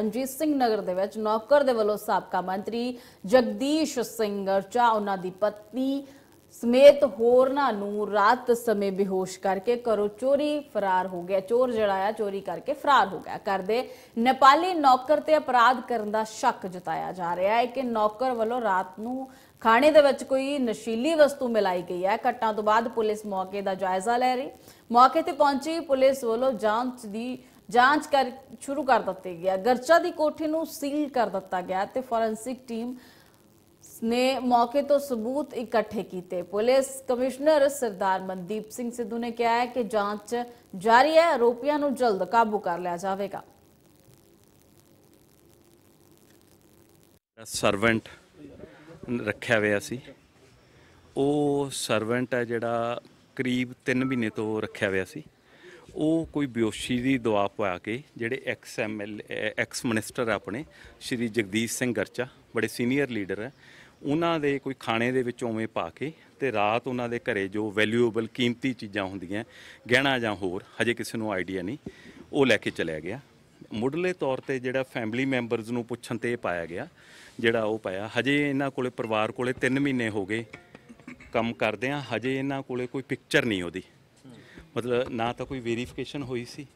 ਰਣਜੀਤ ਸਿੰਘ ਨਗਰ ਦੇ ਵਿੱਚ ਨੌਕਰ ਦੇ ਵੱਲੋਂ ਸਾਬਕਾ ਮੰਤਰੀ ਜਗਦੀਸ਼ ਸਿੰਘ ਚਾ ਉਹਨਾਂ ਦੀ ਪਤਨੀ ਸਮੇਤ ਹੋਰਨਾਂ ਨੂੰ ਰਾਤ ਸਮੇਂ ਬੇਹੋਸ਼ ਕਰਕੇ ਘਰੋਂ ਚੋਰੀ ਫਰਾਰ ਹੋ ਗਿਆ। ਚੋਰ ਜਿਹੜਾ ਆ, ਚੋਰੀ ਕਰਕੇ ਫਰਾਰ ਹੋ ਗਿਆ। ਘਰ ਦੇ ਨੇਪਾਲੀ ਨੌਕਰ ਤੇ ਅਪਰਾਧ ਕਰਨ ਦਾ ਸ਼ੱਕ ਜਤਾਇਆ ਜਾ ਰਿਹਾ ਹੈ ਕਿ ਨੌਕਰ ਵੱਲੋਂ ਰਾਤ ਨੂੰ ਖਾਣੇ ਦੇ ਵਿੱਚ ਕੋਈ ਨਸ਼ੀਲੀ ਵਸਤੂ ਮਿਲਾਈ ਗਈ ਹੈ। ਘਟਨਾ ਤੋਂ ਬਾਅਦ ਪੁਲਿਸ ਮੌਕੇ ਦਾ ਜਾਇਜ਼ਾ ਲੈ ਰਹੀ। ਮੌਕੇ ਤੇ ਪਹੁੰਚੀ ਪੁਲਿਸ ਵੱਲੋਂ ਜਾਂਚ ਦੀ ਜਾਂਚ ਕਰ ਸ਼ੁਰੂ ਕਰ ਦਿੱਤੀ ਗਿਆ ਗਰਚਾ ਦੀ ਕੋਠੀ ਨੂੰ ਸੀਲ ਕਰ ਦਿੱਤਾ ਗਿਆ ਤੇ ਫੋਰੈਂਸਿਕ ਟੀਮ ਨੇ ਮੌਕੇ ਤੋਂ ਸਬੂਤ ਇਕੱਠੇ ਕੀਤੇ। ਪੁਲਿਸ ਕਮਿਸ਼ਨਰ ਸਰਦਾਰ ਮਨਦੀਪ ਸਿੰਘ ਸਿੱਧੂ ਨੇ ਕਿਹਾ ਹੈ ਕਿ ਜਾਂਚ ਜਾਰੀ ਹੈ, ਆਰੋਪੀਆਂ ਨੂੰ ਜਲਦ ਕਾਬੂ ਕਰ ਲਿਆ ਜਾਵੇਗਾ। ਸਰਵੈਂਟ ਰੱਖਿਆ ਹੋਇਆ ਸੀ, ਉਹ ਸਰਵੈਂਟ ਹੈ ਜਿਹੜਾ ਕਰੀਬ 3 ਮਹੀਨੇ ਤੋਂ ਰੱਖਿਆ ਹੋਇਆ ਸੀ। ਉਹ ਕੋਈ ਬਿਓਸ਼ੀ ਦੀ ਦਵਾ ਪਾ ਕੇ ਜਿਹੜੇ ਐਕਸ ਐਮਐਲ ਐਕਸ ਮਿਨਿਸਟਰ ਆਪਣੇ, ਸ਼੍ਰੀ ਜਗਦੀਸ਼ ਸਿੰਘ ਗਰਚਾ, ਬੜੇ ਸੀਨੀਅਰ ਲੀਡਰ ਹੈ ਉਹਨਾਂ ਦੇ ਕੋਈ ਖਾਣੇ ਦੇ ਵਿੱਚ ਉਵੇਂ ਪਾ ਕੇ ਤੇ ਰਾਤ ਉਹਨਾਂ ਦੇ ਘਰੇ ਜੋ ਵੈਲਿਊਏਬਲ ਕੀਮਤੀ ਚੀਜ਼ਾਂ ਹੁੰਦੀਆਂ, ਗਹਿਣਾ ਜਾਂ ਹੋਰ, ਹਜੇ ਕਿਸੇ ਨੂੰ ਆਈਡੀਆ ਨਹੀਂ, ਉਹ ਲੈ ਕੇ ਚਲਿਆ ਗਿਆ। ਮੁੱਢਲੇ ਤੌਰ ਤੇ ਜਿਹੜਾ ਫੈਮਿਲੀ ਮੈਂਬਰਸ ਨੂੰ ਪੁੱਛਣ ਤੇ ਪਾਇਆ ਗਿਆ, ਜਿਹੜਾ ਉਹ ਪਾਇਆ, ਹਜੇ ਇਹਨਾਂ ਕੋਲੇ ਪਰਿਵਾਰ ਕੋਲੇ 3 ਮਹੀਨੇ ਹੋ ਗਏ ਕੰਮ ਕਰਦੇ ਆ, ਹਜੇ ਇਹਨਾਂ ਕੋਲੇ ਕੋਈ ਪਿਕਚਰ ਨਹੀਂ ਉਹਦੀ। ਮਤਲਬ ਨਾ ਤਾਂ ਕੋਈ ਵੈਰੀਫਿਕੇਸ਼ਨ ਹੋਈ ਸੀ,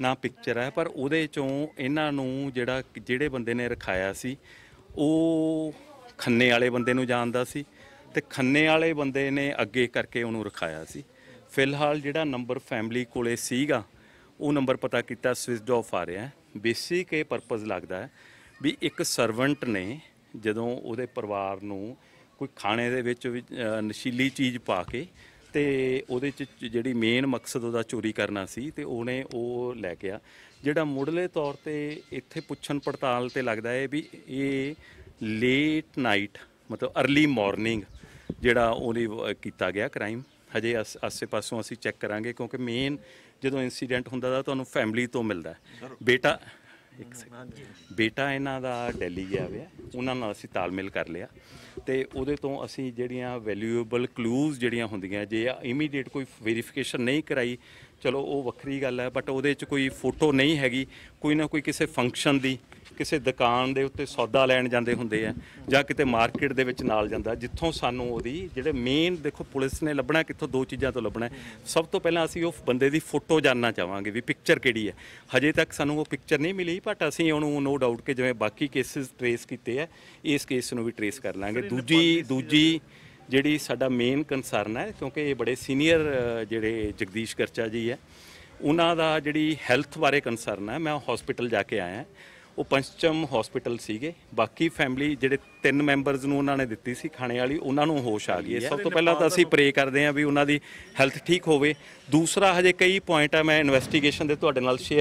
ਨਾ ਪਿਕਚਰ ਹੈ ਪਰ ਉਹਦੇ ਚੋਂ ਇਹਨਾਂ ਨੂੰ ਜਿਹੜਾ ਜਿਹੜੇ ਬੰਦੇ ਨੇ ਰਖਾਇਆ ਸੀ, ਉਹ ਖੰਨੇ ਵਾਲੇ ਬੰਦੇ ਨੂੰ ਜਾਣਦਾ ਸੀ ਤੇ ਖੰਨੇ ਵਾਲੇ ਬੰਦੇ ਨੇ ਅੱਗੇ ਕਰਕੇ ਉਹਨੂੰ ਰਖਾਇਆ ਸੀ। ਫਿਲਹਾਲ ਜਿਹੜਾ ਨੰਬਰ ਫੈਮਿਲੀ ਕੋਲੇ ਸੀਗਾ, ਉਹ ਨੰਬਰ ਪਤਾ ਕੀਤਾ ਸਵਿਚਡ ਆਫ ਆ ਰਿਹਾ ਬੇਸਿਕ ਇਹ ਪਰਪਸ ਲੱਗਦਾ ਹੈ ਵੀ ਇੱਕ ਸਰਵੈਂਟ ਨੇ ਜਦੋਂ ਉਹਦੇ ਪਰਿਵਾਰ ਨੂੰ ਕੋਈ ਖਾਣੇ ਦੇ ਵਿੱਚ ਨਸ਼ੀਲੀ ਚੀਜ਼ ਪਾ ਕੇ ਤੇ ਉਹਦੇ ਚ ਜਿਹੜੀ ਮੇਨ ਮਕਸਦ ਉਹਦਾ ਚੋਰੀ ਕਰਨਾ ਸੀ ਤੇ ਉਹਨੇ ਉਹ ਲੈ ਗਿਆ ਜਿਹੜਾ ਮੁੱਢਲੇ ਤੌਰ ਤੇ ਇੱਥੇ ਪੁੱਛਣ ਪੜਤਾਲ ਤੇ ਲੱਗਦਾ ਹੈ ਵੀ ਇਹ ਲੇਟ ਨਾਈਟ ਮਤਲਬ अर्ਲੀ ਮਾਰਨਿੰਗ ਜਿਹੜਾ ਉਹਨੇ ਕੀਤਾ ਗਿਆ ਕ੍ਰਾਈਮ ਹਜੇ ਆਸ- ਪਾਸੋਂ ਅਸੀਂ ਚੈੱਕ ਕਰਾਂਗੇ ਕਿਉਂਕਿ ਮੇਨ ਜਦੋਂ ਇਨਸੀਡੈਂਟ ਹੁੰਦਾ ਤਾਂ ਤੁਹਾਨੂੰ ਫੈਮਿਲੀ ਤੋਂ ਮਿਲਦਾ ਹੈ। ਬੇਟਾ ਇੱਕ ਸੈਕਿੰਡ ਬੇਟਾ ਇਹਨਾਂ ਦਾ ਦਿੱਲੀ ਗਿਆ ਹੋਇਆ। ਉਹਨਾਂ ਨਾਲ ਅਸੀਂ ਤਾਲਮੇਲ ਕਰ ਲਿਆ। ਤੇ ਉਹਦੇ ਤੋਂ ਅਸੀਂ ਜਿਹੜੀਆਂ ਵੈਲਿਊਏਬਲ ਕਲੂਜ਼ ਜਿਹੜੀਆਂ ਹੁੰਦੀਆਂ ਜੇ ਇਮੀਡੀਏਟ ਕੋਈ ਵੈਰੀਫਿਕੇਸ਼ਨ ਨਹੀਂ ਕਰਾਈ ਚਲੋ ਉਹ ਵੱਖਰੀ ਗੱਲ ਹੈ ਬਟ ਉਹਦੇ 'ਚ ਕੋਈ ਫੋਟੋ ਨਹੀਂ ਹੈਗੀ। ਕੋਈ ਨਾ ਕੋਈ ਕਿਸੇ ਫੰਕਸ਼ਨ ਦੀ ਕਿਸੇ ਦੁਕਾਨ ਦੇ ਉੱਤੇ ਸੌਦਾ ਲੈਣ ਜਾਂਦੇ ਹੁੰਦੇ ਆ ਜਾਂ ਕਿਤੇ ਮਾਰਕੀਟ ਦੇ ਵਿੱਚ ਨਾਲ ਜਾਂਦਾ ਜਿੱਥੋਂ ਸਾਨੂੰ ਉਹਦੀ ਜਿਹੜੇ ਮੇਨ ਦੇਖੋ ਪੁਲਿਸ ਨੇ ਲੱਭਣਾ ਕਿੱਥੋਂ ਦੋ ਚੀਜ਼ਾਂ ਤੋਂ ਲੱਭਣਾ। ਸਭ ਤੋਂ ਪਹਿਲਾਂ ਅਸੀਂ ਉਹ ਬੰਦੇ ਦੀ ਫੋਟੋ ਜਾਨਣਾ ਚਾਹਾਂਗੇ ਵੀ ਪਿਕਚਰ ਕਿਹੜੀ ਹੈ। ਹਜੇ ਤੱਕ ਸਾਨੂੰ ਉਹ ਪਿਕਚਰ ਨਹੀਂ ਮਿਲੀ ਬਟ ਅਸੀਂ ਉਹਨੂੰ ਨੋ ਡਾਊਟ ਕਿ ਜਿਵੇਂ ਬਾਕੀ ਕੇਸਿਸ ਟਰੇਸ ਕੀਤੇ ਆ ਇਸ ਕੇਸ ਨੂੰ ਵੀ ਟਰੇਸ ਕਰ ਲਾਂਗੇ। ਦੂਜੀ ਦੂਜੀ ਜਿਹੜੀ ਸਾਡਾ ਮੇਨ ਕੰਸਰਨ ਹੈ ਕਿਉਂਕਿ ਇਹ ਬੜੇ ਸੀਨੀਅਰ ਜਿਹੜੇ ਜਗਦੀਸ਼ ਕਰਚਾ ਜੀ ਹੈ ਉਹਨਾਂ ਦਾ ਜਿਹੜੀ ਹੈਲਥ ਬਾਰੇ ਕੰਸਰਨ ਹੈ ਮੈਂ ਹਸਪੀਟਲ ਜਾ ਕੇ ਆਇਆ। ਉਹ ਪੰਚਮ ਹਸਪੀਟਲ ਸੀਗੇ। ਬਾਕੀ ਫੈਮਿਲੀ ਜਿਹੜੇ ਤਿੰਨ ਮੈਂਬਰਸ ਨੂੰ ਉਹਨਾਂ ਨੇ ਦਿੱਤੀ ਸੀ ਖਾਣੇ ਵਾਲੀ ਉਹਨਾਂ ਨੂੰ ਹੋਸ਼ ਆ ਗਈ ਹੈ। ਸਭ ਤੋਂ ਪਹਿਲਾਂ ਤਾਂ ਅਸੀਂ ਪ੍ਰੇ ਕਰਦੇ ਹਾਂ ਵੀ ਉਹਨਾਂ ਦੀ ਹੈਲਥ ਠੀਕ ਹੋਵੇ। ਦੂਸਰਾ ਹਜੇ ਕਈ ਪੁਆਇੰਟ ਆ ਮੈਂ ਇਨਵੈਸਟੀਗੇਸ਼ਨ ਦੇ ਤੁਹਾਡੇ ਨਾਲ ਸ਼ੇਅਰ